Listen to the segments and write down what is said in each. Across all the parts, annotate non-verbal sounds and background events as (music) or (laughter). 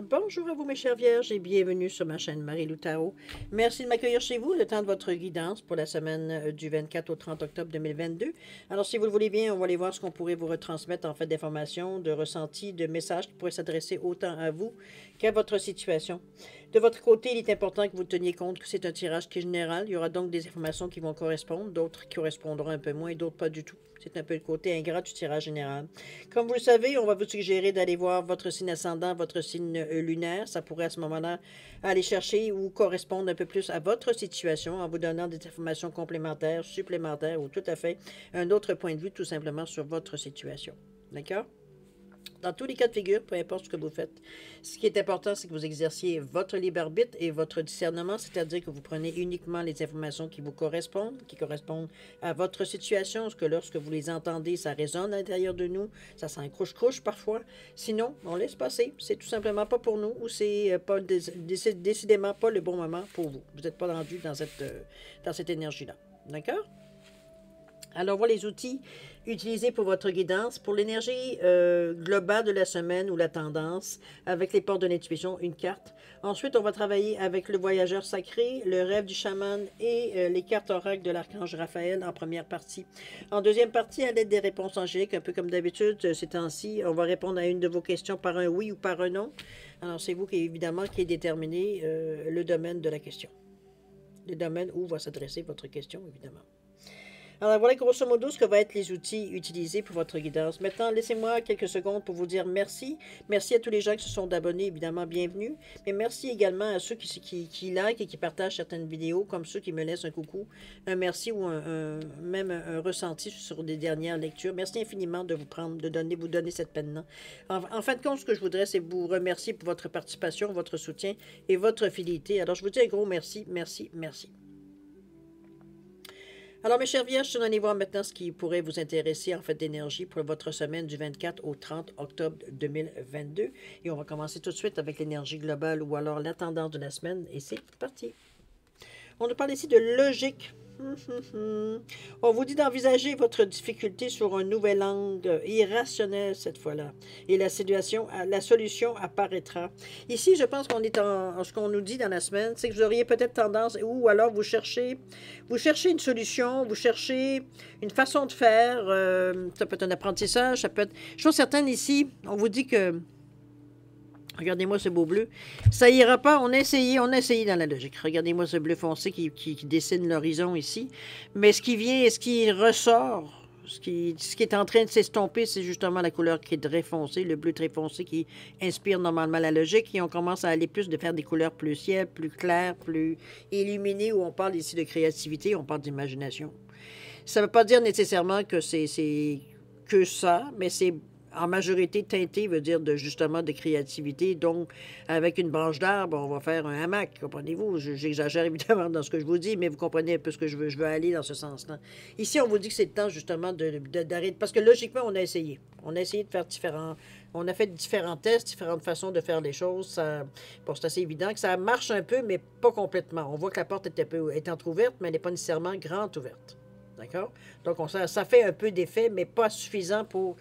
Bonjour à vous mes chers vierges et bienvenue sur ma chaîne Marie-Lou. Merci de m'accueillir chez vous le temps de votre guidance pour la semaine euh, du 24 au 30 octobre 2022. Alors si vous le voulez bien, on va aller voir ce qu'on pourrait vous retransmettre en fait d'informations, de ressentis, de messages qui pourraient s'adresser autant à vous qu'à votre situation. De votre côté, il est important que vous teniez compte que c'est un tirage qui est général. Il y aura donc des informations qui vont correspondre, d'autres qui correspondront un peu moins et d'autres pas du tout. C'est un peu le côté ingrat du tirage général. Comme vous le savez, on va vous suggérer d'aller voir votre signe ascendant, votre signe euh, lunaire. Ça pourrait à ce moment-là aller chercher ou correspondre un peu plus à votre situation en vous donnant des informations complémentaires, supplémentaires ou tout à fait un autre point de vue tout simplement sur votre situation. D'accord? Dans tous les cas de figure, peu importe ce que vous faites, ce qui est important, c'est que vous exerciez votre libre arbitre et votre discernement, c'est-à-dire que vous prenez uniquement les informations qui vous correspondent, qui correspondent à votre situation, parce que lorsque vous les entendez, ça résonne à l'intérieur de nous, ça sent crouche-crouche parfois. Sinon, on laisse passer. C'est tout simplement pas pour nous ou c'est euh, pas décidément pas le bon moment pour vous. Vous n'êtes pas rendu dans cette, euh, dans cette énergie-là. D'accord? Alors, voilà les outils utilisés pour votre guidance. Pour l'énergie euh, globale de la semaine ou la tendance, avec les portes de l'intuition, une carte. Ensuite, on va travailler avec le voyageur sacré, le rêve du chaman et euh, les cartes oracles de l'archange Raphaël en première partie. En deuxième partie, à l'aide des réponses angéliques, un peu comme d'habitude, euh, ces temps-ci, on va répondre à une de vos questions par un oui ou par un non. Alors, c'est vous qui, évidemment, qui déterminez le domaine de la question. Le domaine où va s'adresser votre question, évidemment. Alors voilà grosso modo ce que vont être les outils utilisés pour votre guidance. Maintenant, laissez-moi quelques secondes pour vous dire merci. Merci à tous les gens qui se sont abonnés, évidemment, bienvenue. Mais merci également à ceux qui, qui, et qui partagent certaines vidéos, comme ceux qui me laissent un coucou, un merci ou un, même un, ressenti sur des dernières lectures. Merci infiniment de vous prendre, de donner, vous donner cette peine-là. En, en, fin de compte, ce que je voudrais, c'est vous remercier pour votre participation, votre soutien et votre fidélité. Alors, je vous dis un gros merci, merci, merci. Alors, mes chers vierges, je vais voir maintenant ce qui pourrait vous intéresser en fait d'énergie pour votre semaine du 24 au 30 octobre 2022. Et on va commencer tout de suite avec l'énergie globale ou alors la tendance de la semaine. Et c'est parti. On nous parle ici de logique On vous dit d'envisager votre difficulté sur un nouvel angle irrationnel cette fois-là. Et la situation, la solution apparaîtra. Ici, je pense qu'on est en, ce qu'on nous dit dans la semaine, c'est que vous auriez peut-être tendance, ou alors vous cherchez, vous cherchez une solution, vous cherchez une façon de faire. Euh, ça peut être un apprentissage, ça peut être. Chose certaine ici, on vous dit que Regardez-moi ce beau bleu. Ça ira pas. On a essayé, on a essayé dans la logique. Regardez-moi ce bleu foncé qui, dessine l'horizon ici. Mais ce qui vient, ce qui ressort, ce qui, est en train de s'estomper, c'est justement la couleur qui est très foncée, le bleu très foncé qui inspire normalement la logique. Et on commence à aller plus de faire des couleurs plus ciel, plus claires, plus illuminées, où on parle ici de créativité, on parle d'imagination. Ça ne veut pas dire nécessairement que c'est que ça, mais c'est en majorité teinté veut dire de, justement de créativité. Donc, avec une branche d'arbre, on va faire un hamac, comprenez-vous? J'exagère (laughs) évidemment dans ce que je vous dis, mais vous comprenez un peu ce que je veux, je veux aller dans ce sens-là. Ici, on vous dit que c'est le temps justement d'arrêter, parce que logiquement, on a essayé. On a essayé de faire différents... On a fait différents tests, différentes façons de faire les choses. C'est assez évident que ça marche un peu, mais pas complètement. On voit que la porte est, un peu, est entrouverte, mais elle n'est pas nécessairement grande ouverte. D'accord? Donc, on, ça fait un peu d'effet, mais pas suffisant pour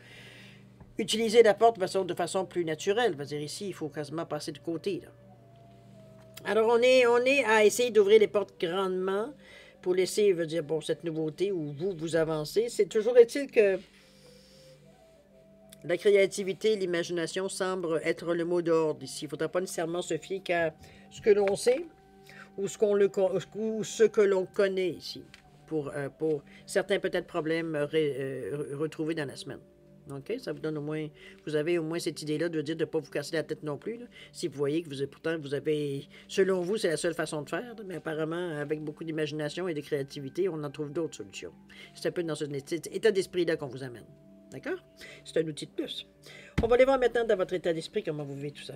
utiliser la porte de façon, de façon plus naturelle. Ici, il faut quasiment passer de côté. Alors, on est, on est à essayer d'ouvrir les portes grandement pour laisser, veut dire, bon, cette nouveauté où vous, vous avancez. C'est toujours est-il que la créativité, l'imagination semblent être le mot d'ordre ici. Il ne faudra pas nécessairement se fier qu'à ce que l'on sait ou ce, qu'on le, ou ce que l'on connaît ici. Pour, euh, pour certains peut-être problèmes euh, retrouvés dans la semaine. OK? Ça vous donne au moins. Vous avez au moins cette idée-là de dire de ne pas vous casser la tête non plus. Si vous voyez que vous pourtant, vous avez. Selon vous, c'est la seule façon de faire, mais apparemment, avec beaucoup d'imagination et de créativité, on en trouve d'autres solutions. C'est un peu dans cet état d'esprit-là qu'on vous amène. D'accord? C'est un outil de plus. On va aller voir maintenant dans votre état d'esprit comment vous vivez tout ça.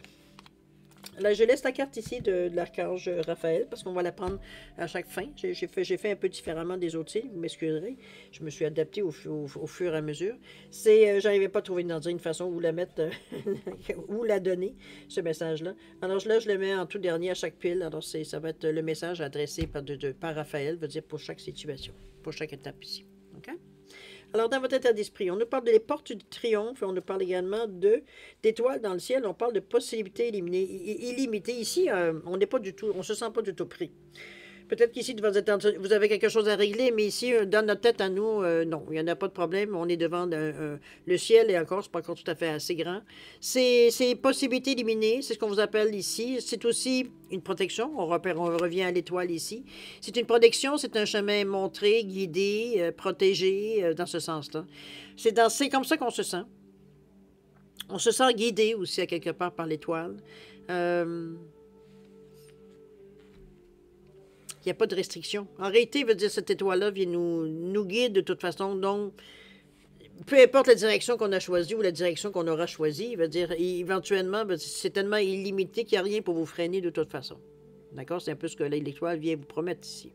Là, je laisse la carte ici de, l'archange Raphaël parce qu'on va la prendre à chaque fin. J'ai fait, un peu différemment des autres signes, vous m'excuserez. Je me suis adapté au, fur et à mesure. C'est, euh, j'arrivais pas à trouver une, une façon où la mettre, euh, (laughs) où la donner, ce message-là. Alors là, je le mets en tout dernier à chaque pile. Alors ça va être le message adressé par, par Raphaël, veut dire pour chaque situation, pour chaque étape ici. OK? Alors, dans votre état d'esprit, on nous parle des portes du triomphe, on nous parle également d'étoiles dans le ciel, on parle de possibilités illimitées. Ici, euh, on n'est pas du tout, on se sent pas du tout pris. Peut-être qu'ici, vous avez quelque chose à régler, mais ici, euh, dans notre tête à nous, euh, non, il n'y en a pas de problème. On est devant le ciel et encore, c'est pas encore tout à fait assez grand. C'est possibilités éliminées, c'est ce qu'on vous appelle ici. C'est aussi une protection. On, revient à l'étoile ici. C'est une protection, c'est un chemin montré, guidé, euh, protégé, dans ce sens-là. C'est comme ça qu'on se sent. On se sent guidé aussi à quelque part par l'étoile. Il n'y a pas de restriction. En réalité, veut dire cette étoile-là vient nous, nous guide de toute façon. Donc, peu importe la direction qu'on a choisie ou la direction qu'on aura choisie, veut dire éventuellement, c'est tellement illimité qu'il n'y a rien pour vous freiner de toute façon. D'accord? C'est un peu ce que l'étoile vient vous promettre ici.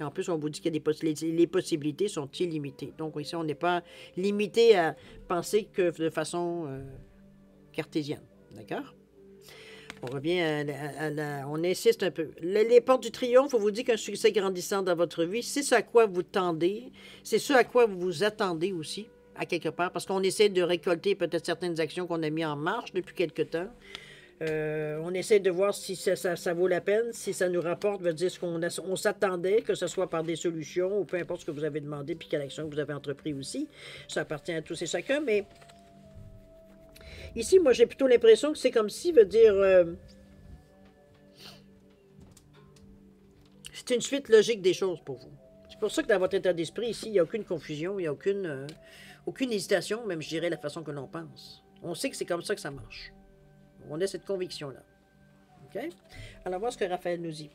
Et en plus, on vous dit que les possibilités sont illimitées. Donc ici, on n'est pas limité à penser que de façon euh, cartésienne. D'accord? On revient à, la, On insiste un peu. Les, portes du triomphe, on vous dit qu'un succès grandissant dans votre vie, c'est ce à quoi vous tendez, c'est ce à quoi vous vous attendez aussi, à quelque part, parce qu'on essaie de récolter peut-être certaines actions qu'on a mis en marche depuis quelque temps. Euh, on essaie de voir si ça, vaut la peine, si ça nous rapporte, veut dire ce qu'on on s'attendait, que ce soit par des solutions ou peu importe ce que vous avez demandé, puis quelle action vous avez entrepris aussi. Ça appartient à tous et chacun, mais Ici, moi, j'ai plutôt l'impression que c'est comme si, veut dire... Euh, c'est une suite logique des choses pour vous. C'est pour ça que dans votre état d'esprit, ici, il n'y a aucune confusion, il n'y a aucune, euh, aucune hésitation, même, je dirais, la façon que l'on pense. On sait que c'est comme ça que ça marche. On a cette conviction-là. OK? Alors, voir ce que Raphaël nous dit.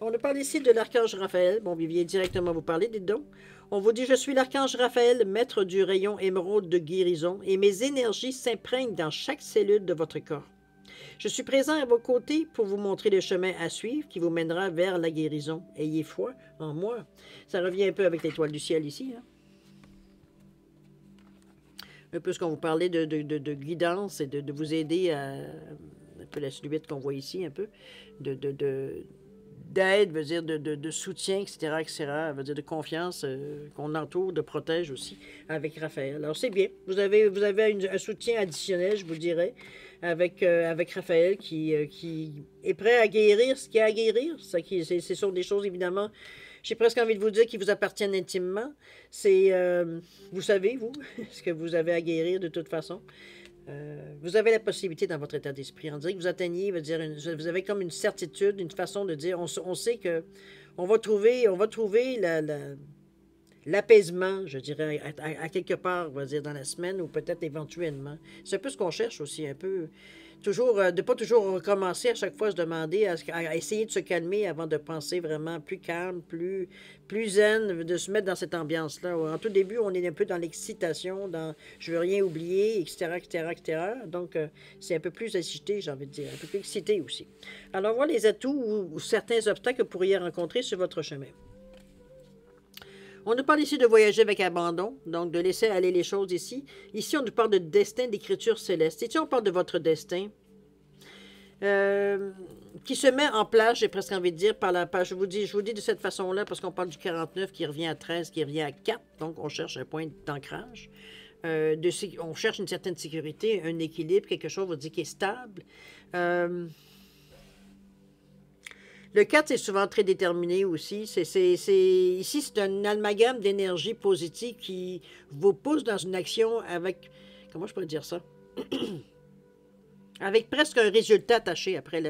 On nous parle ici de l'archange Raphaël. Bon, il vient directement vous parler, dites donc. On vous dit, je suis l'archange Raphaël, maître du rayon émeraude de guérison, et mes énergies s'imprègnent dans chaque cellule de votre corps. Je suis présent à vos côtés pour vous montrer le chemin à suivre qui vous mènera vers la guérison. Ayez foi en moi. Ça revient un peu avec l'étoile du ciel ici. Hein. Un peu ce qu'on vous parlait de, guidance et de, vous aider à un peu la silhouette qu'on voit ici, un peu, de, d'aide, veut dire de, soutien, etc., etc., veut dire de confiance euh, qu'on entoure, de protège aussi avec Raphaël. Alors c'est bien. Vous avez, vous avez un soutien additionnel, je vous dirais, avec, euh, avec Raphaël qui, euh, qui est prêt à guérir ce qu'il y a à guérir. Ce sont des choses, évidemment, j'ai presque envie de vous dire qui vous appartiennent intimement. C'est, vous savez, vous, (laughs) ce que vous avez à guérir de toute façon. Euh, vous avez la possibilité dans votre état d'esprit. On dirait que vous atteignez, dire vous avez comme une certitude, une façon de dire, on, sait que on va trouver, on va trouver l'apaisement, je dirais, à, quelque part, on va dire, dans la semaine ou peut-être éventuellement. C'est un peu ce qu'on cherche aussi, un peu toujours, euh, de pas toujours recommencer à chaque fois se demander, à, essayer de se calmer avant de penser vraiment plus calme, plus, plus zen, de se mettre dans cette ambiance-là. En tout début, on est un peu dans l'excitation, dans je veux rien oublier, etc., etc., etc. Donc, euh, c'est un peu plus excité, j'ai envie de dire, un peu plus excité aussi. Alors, voilà les atouts ou, certains obstacles que vous pourriez rencontrer sur votre chemin. On nous parle ici de voyager avec abandon, donc de laisser aller les choses ici. Ici, on nous parle de destin d'écriture céleste. Ici, on parle de votre destin. Euh, qui se met en place, j'ai presque envie de dire, par la page. Je vous dis, je vous dis de cette façon-là, parce qu'on parle du 49 qui revient à 13, qui revient à 4, donc on cherche un point d'ancrage. Euh, on cherche une certaine sécurité, un équilibre, quelque chose, vous dit, qui est stable. Euh, le 4, c'est souvent très déterminé aussi. C'est, ici, c'est un amalgame d'énergie positive qui vous pousse dans une action avec... Comment je pourrais dire ça? (clears throat) avec presque un résultat attaché après,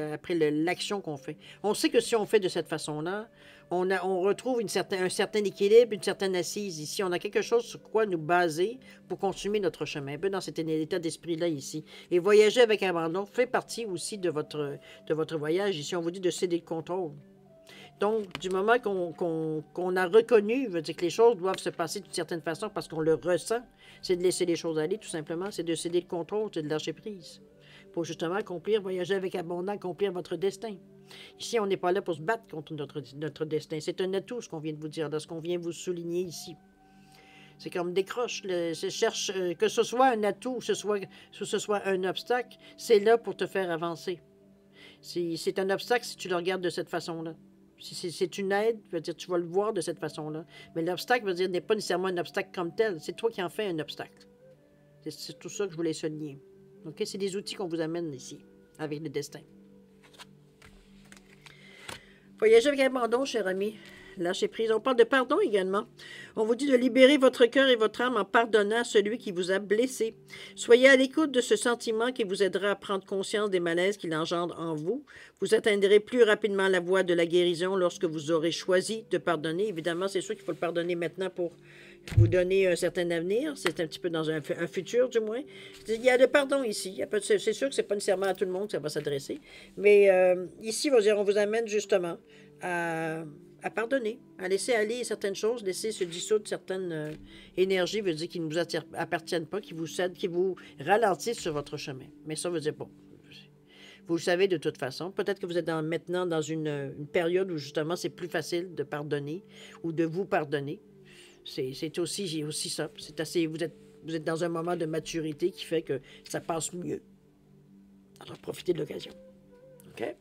l'action qu'on fait. On sait que si on fait de cette façon-là, on, on retrouve un certain équilibre, une certaine assise ici. On a quelque chose sur quoi nous baser pour consommer notre chemin, un peu dans cet état d'esprit-là ici. Et voyager avec abandon fait partie aussi de votre, de votre voyage. Ici, on vous dit de céder le contrôle. Donc, du moment qu'on a reconnu, veut dire que les choses doivent se passer d'une certaine façon parce qu'on le ressent, c'est de laisser les choses aller, tout simplement. C'est de céder le contrôle, c'est de lâcher prise pour justement accomplir, voyager avec abondance, accomplir votre destin. Ici, on n'est pas là pour se battre contre notre, notre destin. C'est un atout, ce qu'on vient de vous dire, de ce qu'on vient vous souligner ici. C'est comme décroche, le, cherche, euh, que ce soit un atout, que ce soit, que ce soit un obstacle, c'est là pour te faire avancer. C'est un obstacle si tu le regardes de cette façon-là. C'est une aide, veut dire, tu vas le voir de cette façon-là. Mais l'obstacle, veut dire, n'est pas nécessairement un obstacle comme tel. C'est toi qui en fais un obstacle. C'est tout ça que je voulais souligner. OK? C'est des outils qu'on vous amène ici, avec le destin. Voyagez avec abandon, cher ami. Lâchez prise. On parle de pardon également. On vous dit de libérer votre cœur et votre âme en pardonnant celui qui vous a blessé. Soyez à l'écoute de ce sentiment qui vous aidera à prendre conscience des malaises qu'il engendre en vous. Vous atteindrez plus rapidement la voie de la guérison lorsque vous aurez choisi de pardonner. Évidemment, c'est sûr qu'il faut le pardonner maintenant pour vous donner un certain avenir. C'est un petit peu dans un, futur, du moins. Il y a le pardon ici. C'est sûr que ce n'est pas nécessairement à tout le monde que ça va s'adresser. Mais euh, ici, on vous amène justement à pardonner, à laisser aller certaines choses, laisser se dissoudre certaines euh, énergies, veut dire qui ne vous appartiennent pas, qui vous cèdent, qui vous ralentissent sur votre chemin. Mais ça veut dire, bon, vous le savez de toute façon. Peut-être que vous êtes maintenant dans une, période où justement c'est plus facile de pardonner ou de vous pardonner. C'est aussi, aussi ça. C'est assez, vous êtes, vous êtes dans un moment de maturité qui fait que ça passe mieux. Alors profitez de l'occasion. OK?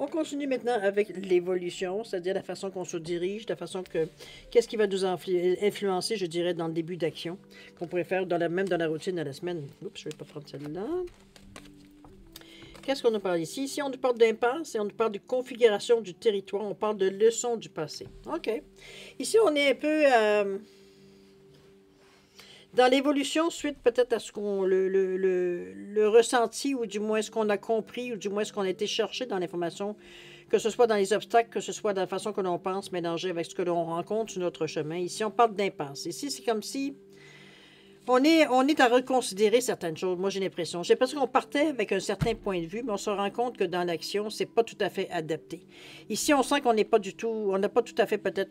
On continue maintenant avec l'évolution, c'est-à-dire la façon qu'on se dirige, la façon que. Qu'est-ce qui va nous influencer, je dirais, dans le début d'action, qu'on pourrait faire dans la, même dans la routine de la semaine. Oups, je ne vais pas prendre celle-là. Qu'est-ce qu'on nous parle ici? Ici, on nous parle d'impasse et on nous parle de configuration du territoire. On parle de leçons du passé. OK. Ici, on est un peu. Euh, dans l'évolution, suite peut-être à ce qu'on le, le, le, ressenti, ou du moins ce qu'on a compris, ou du moins ce qu'on a été chercher dans l'information, que ce soit dans les obstacles, que ce soit dans la façon que l'on pense, mélangé avec ce que l'on rencontre sur notre chemin. Ici, on parle d'impasse. Ici, c'est comme si on est, on est à reconsidérer certaines choses. Moi, j'ai l'impression. J'ai l'impression qu'on partait avec un certain point de vue, mais on se rend compte que dans l'action, c'est pas tout à fait adapté. Ici, on sent qu'on n'est pas du tout, on n'a pas tout à fait peut-être,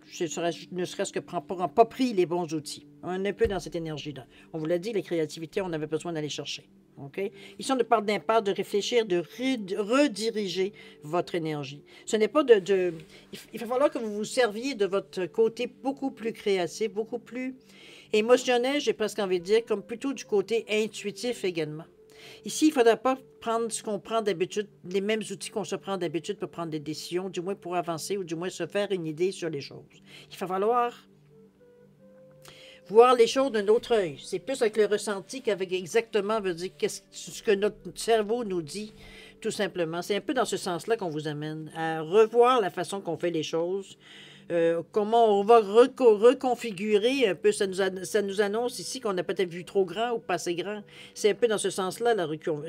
ne serait-ce que pas, pris les bons outils. On est un peu dans cette énergie-là. On vous l'a dit, les créativités, on avait besoin d'aller chercher. OK? Ici, on parle d'impasse, de réfléchir, de rediriger votre énergie. Ce n'est pas de, de, Il va falloir que vous vous serviez de votre côté beaucoup plus créatif, beaucoup plus Émotionnel, j'ai presque envie de dire, comme plutôt du côté intuitif également. Ici, il ne faudra pas prendre ce qu'on prend d'habitude, les mêmes outils qu'on se prend d'habitude pour prendre des décisions, du moins pour avancer ou du moins se faire une idée sur les choses. Il va falloir voir les choses d'un autre œil. C'est plus avec le ressenti qu'avec exactement veut dire ce que notre cerveau nous dit, tout simplement. C'est un peu dans ce sens-là qu'on vous amène, à revoir la façon qu'on fait les choses, euh, comment on va reconfigurer un peu. Ça nous, annonce ici qu'on a peut-être vu trop grand ou pas assez grand. C'est un peu dans ce sens-là. La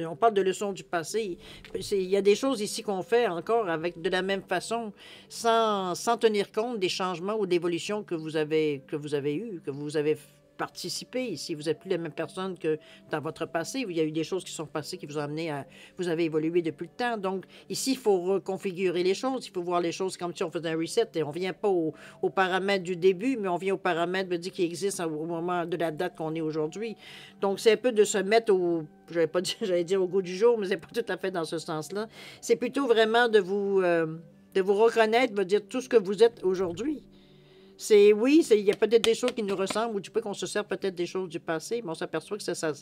on parle de leçons du passé. Il y a des choses ici qu'on fait encore avec de la même façon, sans, sans tenir compte des changements ou d'évolutions que vous avez que vous avez eu, que vous avez participer. Si vous n'êtes plus la même personne que dans votre passé, il y a eu des choses qui sont passées qui vous ont amené à... Vous avez évolué depuis le temps. Donc, ici, il faut reconfigurer les choses. Il faut voir les choses comme si on faisait un reset. Et on ne vient pas aux au paramètres du début, mais on vient aux paramètres qui existent au moment de la date qu'on est aujourd'hui. Donc, c'est un peu de se mettre au... J'allais pas (laughs) j'allais dire au goût du jour, mais c'est pas tout à fait dans ce sens-là. C'est plutôt vraiment de vous... Euh, de vous reconnaître, de dire tout ce que vous êtes aujourd'hui. C'est oui, il y a peut-être des choses qui nous ressemblent ou du peu qu'on se sert peut-être des choses du passé, mais on s'aperçoit que ça,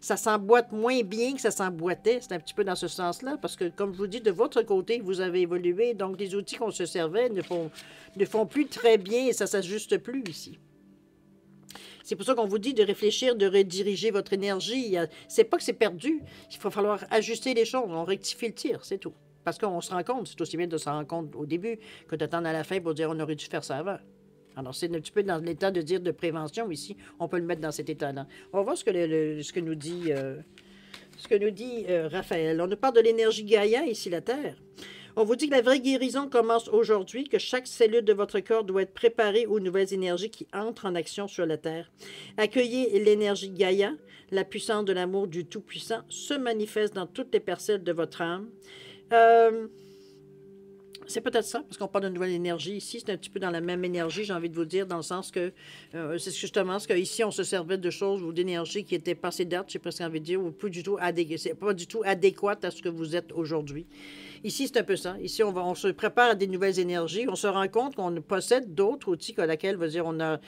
s'emboîte moins bien que ça s'emboîtait. C'est un petit peu dans ce sens-là, parce que, comme je vous dis, de votre côté, vous avez évolué, donc les outils qu'on se servait ne font, ne font plus très bien et ça s'ajuste plus ici. C'est pour ça qu'on vous dit de réfléchir, de rediriger votre énergie. C'est pas que c'est perdu. Il va falloir ajuster les choses. On rectifie le tir, c'est tout. Parce qu'on se rend compte, c'est aussi bien de se rendre compte au début que d'attendre à la fin pour dire on aurait dû faire ça avant. Alors, c'est un petit peu dans l'état de dire de prévention ici. On peut le mettre dans cet état-là. On va voir ce que, ce que nous dit, euh, ce que nous dit euh, Raphaël. On nous parle de l'énergie Gaïa, ici, la Terre. On vous dit que la vraie guérison commence aujourd'hui, que chaque cellule de votre corps doit être préparée aux nouvelles énergies qui entrent en action sur la Terre. Accueillez l'énergie Gaïa, la puissance de l'amour du Tout-Puissant se manifeste dans toutes les parcelles de votre âme. Euh, c'est peut-être ça, parce qu'on parle de nouvelle énergie. Ici, c'est un petit peu dans la même énergie, j'ai envie de vous dire, dans le sens que euh, c'est justement ce qu'ici, on se servait de choses ou d'énergie qui étaient passées date, j'ai presque envie de dire, ou plus du tout c'est pas du tout adéquate à ce que vous êtes aujourd'hui. Ici, c'est un peu ça. Ici, on, va, on se prépare à des nouvelles énergies. On se rend compte qu'on possède d'autres outils que laquelle, veut dire, on a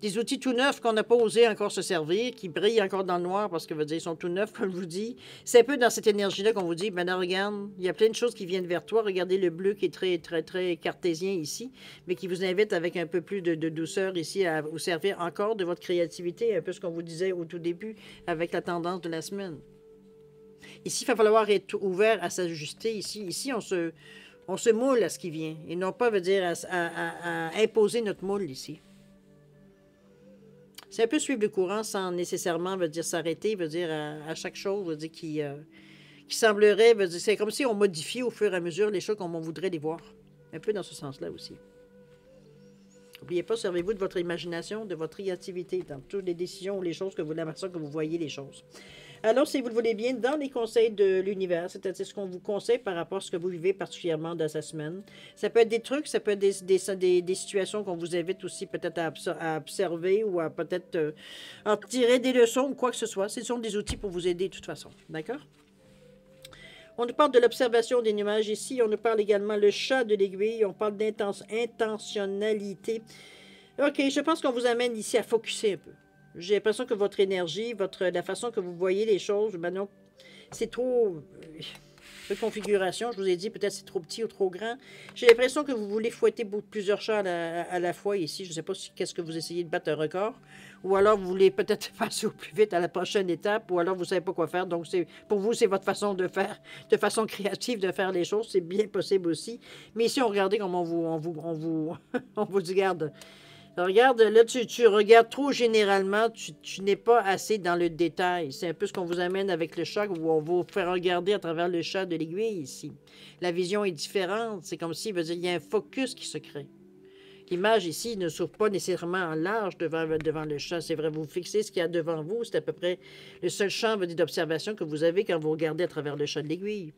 des outils tout neufs qu'on n'a pas osé encore se servir, qui brillent encore dans le noir parce que veut dire, ils sont tout neufs, (laughs) comme je vous dis. C'est un peu dans cette énergie-là qu'on vous dit, ben regarde, il y a plein de choses qui viennent vers toi. Regardez le bleu qui est très, très, très cartésien ici, mais qui vous invite avec un peu plus de, douceur ici à vous servir encore de votre créativité, un peu ce qu'on vous disait au tout début avec la tendance de la semaine. Ici, il va falloir être ouvert à s'ajuster. Ici, ici on, se, on se moule à ce qui vient et non pas veut dire à, imposer notre moule ici. C'est un peu suivre le courant sans nécessairement veut dire s'arrêter, veut dire à, chaque chose, veut qui, euh, qui semblerait, veut dire c'est comme si on modifie au fur et à mesure les choses comme on voudrait les voir. Un peu dans ce sens-là aussi. N'oubliez pas, servez-vous de votre imagination, de votre créativité dans toutes les décisions ou les choses que vous, la façon que vous voyez les choses. Alors, si vous le voulez bien, dans les conseils de l'univers, c'est-à-dire ce qu'on vous conseille par rapport à ce que vous vivez particulièrement dans sa semaine, ça peut être des trucs, ça peut être des, situations qu'on vous invite aussi peut-être à, observer ou à peut-être euh, en tirer des leçons ou quoi que ce soit. Ce sont des outils pour vous aider de toute façon. D'accord? On nous parle de l'observation des nuages ici. On nous parle également le chat de l'aiguille. On parle d'intentionnalité. OK, je pense qu'on vous amène ici à focuser un peu. J'ai l'impression que votre énergie, votre, la façon que vous voyez les choses, maintenant, c'est trop de configuration. Je vous ai dit, peut-être c'est trop petit ou trop grand. J'ai l'impression que vous voulez fouetter plusieurs chats à la, fois ici. Je ne sais pas si qu'est-ce que vous essayez de battre un record. Ou alors vous voulez peut-être (laughs) passer au plus vite à la prochaine étape. Ou alors vous ne savez pas quoi faire. Donc pour vous, c'est votre façon de faire, de façon créative de faire les choses. C'est bien possible aussi. Mais ici, on regarde comment on vous, on vous, on vous, (laughs) on vous garde regarde, là, tu, regardes trop généralement, tu, n'es pas assez dans le détail. C'est un peu ce qu'on vous amène avec le chat, où on vous faire regarder à travers le chat de l'aiguille ici. La vision est différente. C'est comme s'il il y a un focus qui se crée. L'image ici ne s'ouvre pas nécessairement en large devant, devant le chat. C'est vrai, vous fixez ce qu'il y a devant vous. C'est à peu près le seul champ d'observation que vous avez quand vous regardez à travers le chat de l'aiguille.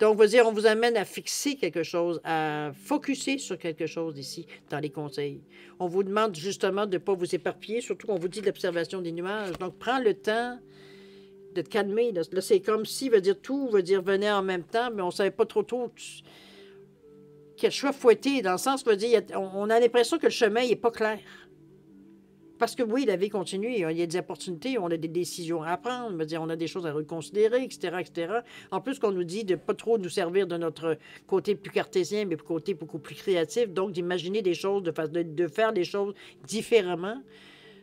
Donc, dire, on vous amène à fixer quelque chose, à focuser sur quelque chose ici dans les conseils. On vous demande justement de ne pas vous éparpiller, surtout qu'on vous dit l'observation des nuages. Donc, prends le temps de te calmer. Là, c'est comme si, veut dire, tout veut dire venait en même temps, mais on ne savait pas trop trop quel choix fouetté, dans le sens, veut on a l'impression que le chemin n'est pas clair. Parce que oui, la vie continue, il y a des opportunités, on a des décisions à prendre, on a des choses à reconsidérer, etc., etc. En plus, qu'on nous dit de pas trop nous servir de notre côté plus cartésien, mais côté beaucoup plus créatif, donc d'imaginer des choses, de, de, faire des choses différemment.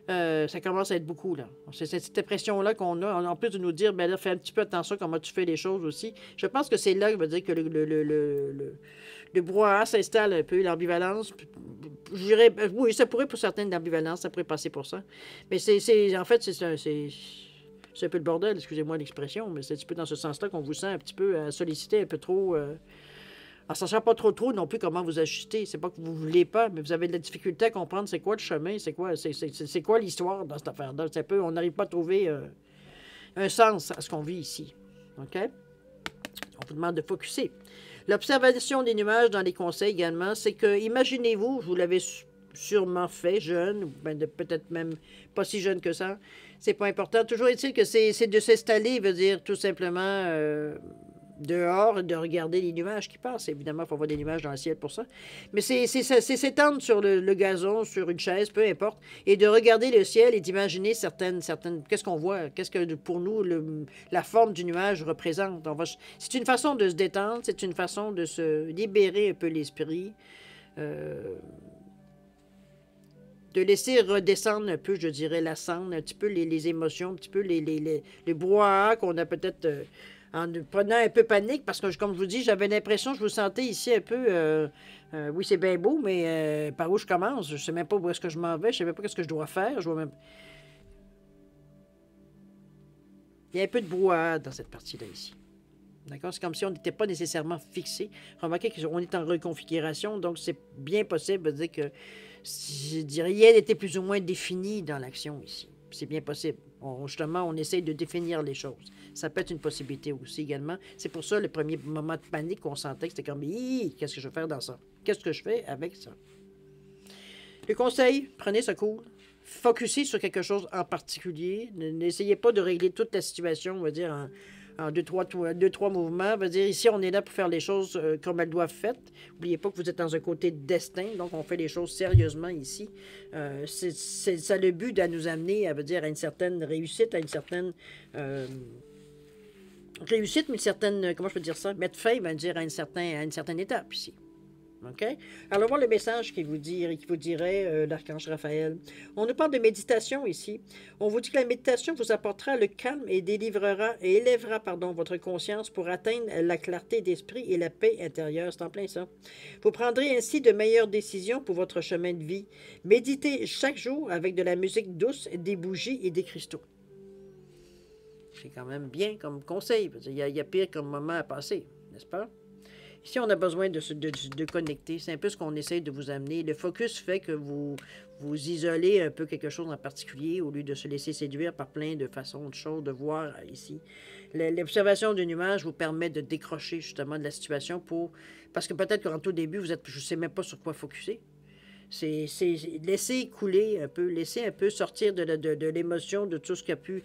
Euh, ça commence à être beaucoup, là. C'est cette impression-là qu'on a, en plus de nous dire, ben fais un petit peu attention comment tu fais les choses aussi. Je pense que c'est là, je veux dire, que le, le, le le brouhaha s'installe un peu, l'ambivalence. J'irais, euh, oui, ça pourrait pour certaines l'ambivalence, ça pourrait passer pour ça. Mais c'est, en fait, c'est un, c'est, un peu le bordel, excusez-moi l'expression, mais c'est un petit peu dans ce sens-là qu'on vous sent un petit peu à solliciter un peu trop. Euh, en sachant pas trop trop non plus comment vous ajuster. C'est pas que vous voulez pas, mais vous avez de la difficulté à comprendre c'est quoi le chemin, c'est quoi, c'est, quoi l'histoire dans cette affaire-là. On n'arrive pas à trouver euh, un sens à ce qu'on vit ici. OK? On vous demande de focuser. L'observation des nuages dans les conseils également, c'est que, imaginez-vous, vous l'avez sûrement fait jeune, ou ben peut-être même pas si jeune que ça, c'est pas important. Toujours est-il que c'est de s'installer, veut dire tout simplement euh, dehors de regarder les nuages qui passent. Évidemment, il faut avoir des nuages dans le ciel pour ça. Mais c'est s'étendre sur le, gazon, sur une chaise, peu importe, et de regarder le ciel et d'imaginer certaines, certaines... Qu'est-ce qu'on voit? Qu'est-ce que pour nous le, la forme du nuage représente? C'est une façon de se détendre, c'est une façon de se libérer un peu l'esprit. Euh, de laisser redescendre un peu, je dirais, la cendre, un petit peu les, émotions, un petit peu les, les, les, qu'on a peut-être... Euh, en prenant un peu panique, parce que, comme je vous dis, j'avais l'impression, je vous sentais ici un peu. Euh, euh, oui, c'est bien beau, mais euh, par où je commence? Je ne sais même pas où est-ce que je m'en vais, je ne sais même pas ce que je dois faire. Je vois même... Il y a un peu de brouhaha dans cette partie-là ici. D'accord? C'est comme si on n'était pas nécessairement fixé. Remarquez qu'on est en reconfiguration, donc c'est bien possible de dire que je dirais, rien n'était plus ou moins défini dans l'action ici. C'est bien possible. Justement, on essaye de définir les choses. Ça peut être une possibilité aussi également. C'est pour ça, le premier moment de panique qu'on sentait, c'était comme, qu'est-ce que je vais faire dans ça? Qu'est-ce que je fais avec ça? Le conseil, prenez ce cours. focuser sur quelque chose en particulier. N'essayez pas de régler toute la situation, on va dire, en, en deux, trois, deux, trois mouvements. Va dire, ici, on est là pour faire les choses euh, comme elles doivent être faites. N'oubliez pas que vous êtes dans un côté de destin, donc on fait les choses sérieusement ici. Euh, c'est ça le but de nous amener, à, dire, à une certaine réussite, à une certaine... Euh, réussite, mais une certaine, comment je peux dire ça, mettre fin, va dire, à, une certain, à une certaine étape ici. OK? Alors, voir le message qu'il vous, dit, qui vous dirait euh, l'archange Raphaël. On nous parle de méditation ici. On vous dit que la méditation vous apportera le calme et délivrera et élèvera pardon, votre conscience pour atteindre la clarté d'esprit et la paix intérieure. C'est en plein ça. Vous prendrez ainsi de meilleures décisions pour votre chemin de vie. Méditez chaque jour avec de la musique douce, des bougies et des cristaux. C'est quand même bien comme conseil. Il y, y a pire comme moment à passer, n'est-ce pas? Ici, on a besoin de, de, connecter. C'est un peu ce qu'on essaie de vous amener. Le focus fait que vous vous isolez un peu quelque chose en particulier au lieu de se laisser séduire par plein de façons de choses, de voir ici. L'observation d'une image vous permet de décrocher justement de la situation pour... Parce que peut-être qu'en tout début, vous êtes, je ne sais même pas sur quoi focuser. C'est laisser couler un peu, laisser un peu sortir de, l'émotion, de tout ce qui a pu.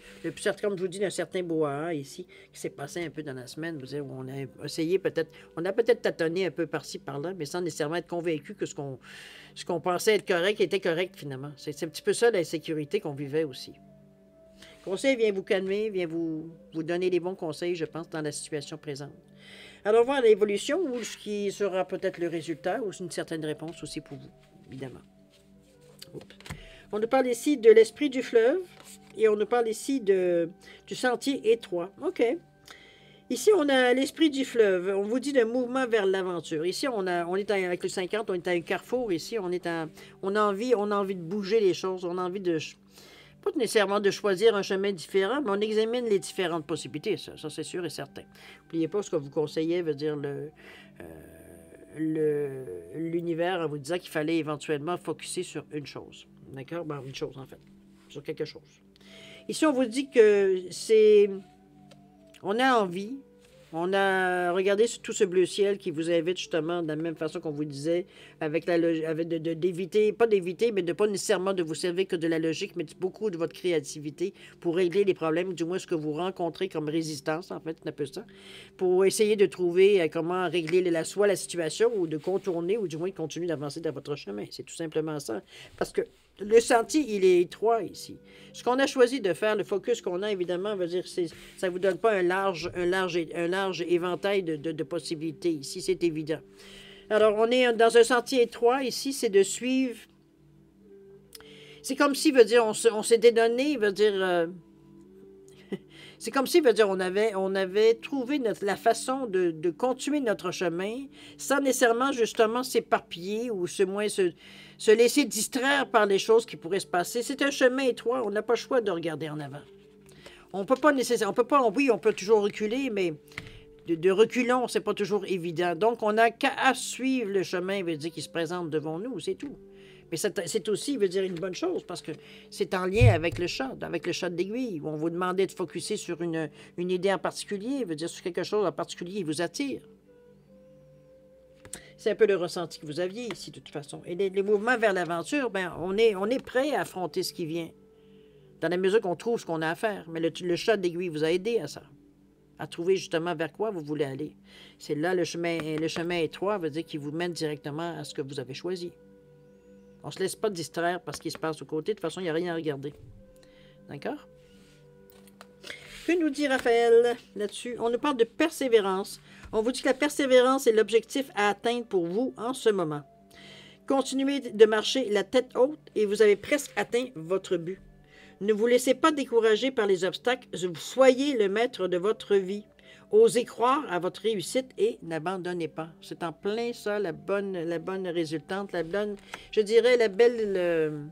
Comme je vous dis, d'un certain boa ici, qui s'est passé un peu dans la semaine. Vous savez, on a essayé peut-être, on a peut-être tâtonné un peu par-ci, par-là, mais sans nécessairement être convaincu que ce qu'on ce qu'on pensait être correct était correct finalement. C'est un petit peu ça l'insécurité qu'on vivait aussi. conseil vient vous calmer, vient vous, vous donner les bons conseils, je pense, dans la situation présente. Alors, voir l'évolution ou ce qui sera peut-être le résultat ou une certaine réponse aussi pour vous évidemment. On nous parle ici de l'esprit du fleuve et on nous parle ici de, du sentier étroit. OK. Ici, on a l'esprit du fleuve. On vous dit le mouvement vers l'aventure. Ici, on, a, est avec le 50, on est à un carrefour. Ici, on, est on, a envie, on a envie de bouger les choses. On a envie de... Pas nécessairement de choisir un chemin différent, mais on examine les différentes possibilités. Ça, ça c'est sûr et certain. N'oubliez pas ce que vous conseillez, veut dire le... Euh, l'univers en vous disant qu'il fallait éventuellement focuser sur une chose. D'accord? Ben, une chose, en fait. Sur quelque chose. Ici, on vous dit que c'est... On a envie, on a regardé tout ce bleu ciel qui vous invite justement, de la même façon qu'on vous disait, avec la avec de, d'éviter, pas d'éviter, mais de pas nécessairement de vous servir que de la logique, mais beaucoup de votre créativité pour régler les problèmes, du moins ce que vous rencontrez comme résistance, en fait, c'est un peu ça, pour essayer de trouver euh, comment régler la, soit la situation ou de contourner ou du moins continuer d'avancer dans votre chemin. C'est tout simplement ça. Parce que le sentier, il est étroit ici. Ce qu'on a choisi de faire, le focus qu'on a, évidemment, ça ne vous donne pas un large, éventail de, de, possibilités ici, c'est évident. Alors, on est dans un sentier étroit ici, c'est de suivre. C'est comme si, veut dire, on s'était donné, veut dire. Euh, c'est comme si, veut dire, on avait, trouvé la façon de, continuer notre chemin sans nécessairement, justement, s'éparpiller ou se se laisser distraire par les choses qui pourraient se passer. C'est un chemin étroit, on n'a pas le choix de regarder en avant. On peut pas nécessairement, on peut pas, oui, on peut toujours reculer, mais de, de reculons, c'est pas toujours évident. Donc, on n'a qu'à suivre le chemin, veut dire, qui se présente devant nous, c'est tout. Mais c'est aussi, veut dire, une bonne chose, parce que c'est en lien avec le chat, avec le chat d'aiguille, où on vous demandait de focuser sur une, une idée en particulier, veut dire sur quelque chose en particulier qui vous attire. C'est un peu le ressenti que vous aviez ici, de toute façon. Et les, mouvements vers l'aventure, ben, on est, on est prêt à affronter ce qui vient, dans la mesure qu'on trouve ce qu'on a à faire. Mais le, le chat d'aiguille vous a aidé à ça, à trouver justement vers quoi vous voulez aller. C'est là le chemin, le chemin étroit, veut dire qu'il vous mène directement à ce que vous avez choisi. On se laisse pas distraire par ce qui se passe au côté. De toute façon, il n'y a rien à regarder. D'accord? Que nous dit Raphaël là-dessus? On nous parle de persévérance. On vous dit que la persévérance est l'objectif à atteindre pour vous en ce moment. Continuez de marcher la tête haute et vous avez presque atteint votre but. Ne vous laissez pas décourager par les obstacles, soyez le maître de votre vie. Osez croire à votre réussite et n'abandonnez pas. C'est en plein ça, la bonne, la bonne résultante, la bonne, je dirais, la belle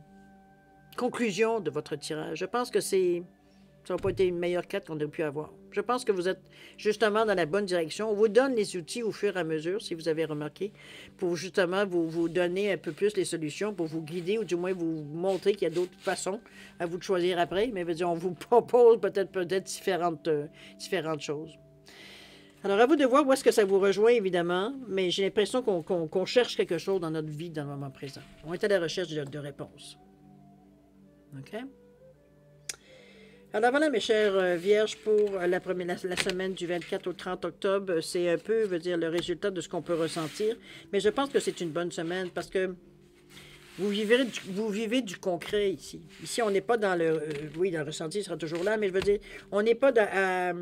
conclusion de votre tirage. Je pense que c'est ça n'a pas été une meilleure carte qu'on a pu avoir. Je pense que vous êtes justement dans la bonne direction. On vous donne les outils au fur et à mesure, si vous avez remarqué, pour justement vous, vous donner un peu plus les solutions, pour vous guider ou du moins vous montrer qu'il y a d'autres façons à vous de choisir après. Mais on vous (laughs) propose peut-être peut-être différentes, euh, différentes choses. Alors, à vous de voir où est-ce que ça vous rejoint, évidemment, mais j'ai l'impression qu'on cherche quelque chose dans notre vie dans le moment présent. On est à la recherche de, réponses. OK? Alors voilà, mes chers euh, vierges, pour la, première, la, semaine du 24 au 30 octobre, c'est un peu, veut dire, le résultat de ce qu'on peut ressentir. Mais je pense que c'est une bonne semaine parce que vous vivez, du, vous vivez du concret ici. Ici, on n'est pas dans le... Euh, oui, le ressenti sera toujours là, mais je veux dire, on n'est pas dans... À,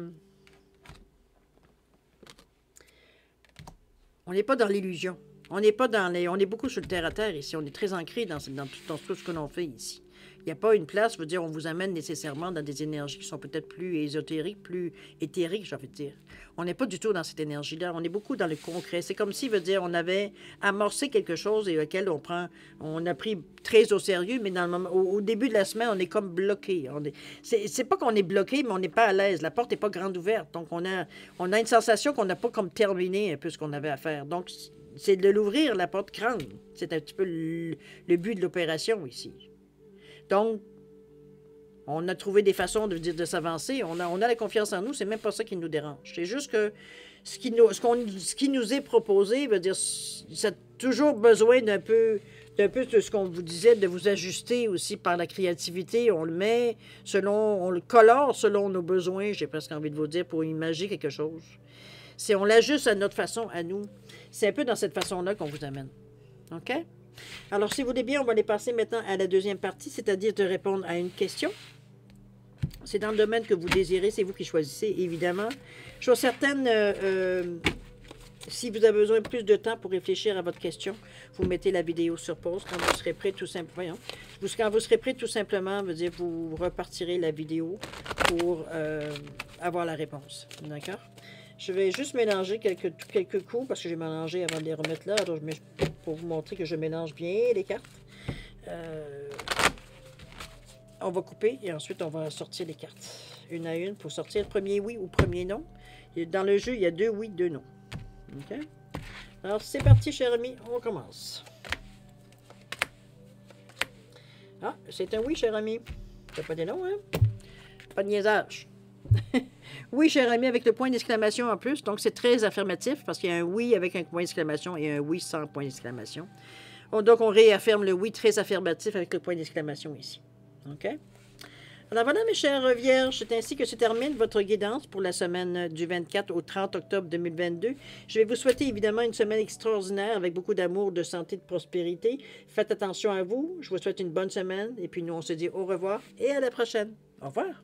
on n'est pas dans l'illusion. On n'est pas dans les... On est beaucoup sur le terre-à-terre ici. On est très ancré dans, dans, dans tout ce que l'on fait ici. Il n'y a pas une place, je dire, on vous amène nécessairement dans des énergies qui sont peut-être plus ésotériques, plus éthériques, j'ai envie de dire. On n'est pas du tout dans cette énergie-là. On est beaucoup dans le concret. C'est comme si, veut dire, on avait amorcé quelque chose et auquel on prend, on a pris très au sérieux, mais au, début de la semaine, on est comme bloqué. Est, c'est, c'est pas qu'on est bloqué, mais on n'est pas à l'aise. La porte n'est pas grande ouverte. Donc, on a, on a une sensation qu'on n'a pas comme terminé un peu ce qu'on avait à faire. Donc, c'est de l'ouvrir, la porte grande. C'est un petit peu le but de l'opération ici. Donc, on a trouvé des façons de, de s'avancer. On a, on a la confiance en nous. C'est même pas ça qui nous dérange. C'est juste que ce qui nous, ce, ce qui nous est proposé, veut dire, ça a toujours besoin d'un peu, d'un peu de ce qu'on vous disait, de vous ajuster aussi par la créativité. On le met selon, on le colore selon nos besoins. J'ai presque envie de vous dire pour imaginer quelque chose. C'est on l'ajuste à notre façon, à nous. C'est un peu dans cette façon-là qu'on vous amène. OK? Alors, si vous voulez bien, on va aller passer maintenant à la deuxième partie, c'est-à-dire de répondre à une question. C'est dans le domaine que vous désirez, c'est vous qui choisissez, évidemment. Je suis certaine, euh, euh, si vous avez besoin de plus de temps pour réfléchir à votre question, vous mettez la vidéo sur pause. Quand vous serez prêt, tout simplement, quand vous serez prêt, tout simplement, vous repartirez la vidéo pour euh, avoir la réponse. D'accord? Je vais juste mélanger quelques, quelques coups parce que j'ai mélangé avant de les remettre là. Pour vous montrer que je mélange bien les cartes. Euh, on va couper et ensuite on va sortir les cartes. Une à une pour sortir le premier oui ou premier non. Dans le jeu, il y a deux oui, deux non. Alors, c'est parti, cher ami. On commence. Ah, c'est un oui, cher ami. C'est pas des noms, hein? Pas de niaisage. (laughs) oui, cher ami, avec le point d'exclamation en plus. Donc, c'est très affirmatif parce qu'il y a un oui avec un point d'exclamation et un oui sans point d'exclamation. Donc, on réaffirme le oui très affirmatif avec le point d'exclamation ici. OK? Alors voilà, mes chers vierges, c'est ainsi que se termine votre guidance pour la semaine du 24 au 30 octobre 2022. Je vais vous souhaiter évidemment une semaine extraordinaire avec beaucoup d'amour, de santé, de prospérité. Faites attention à vous. Je vous souhaite une bonne semaine et puis nous, on se dit au revoir et à la prochaine. Au revoir.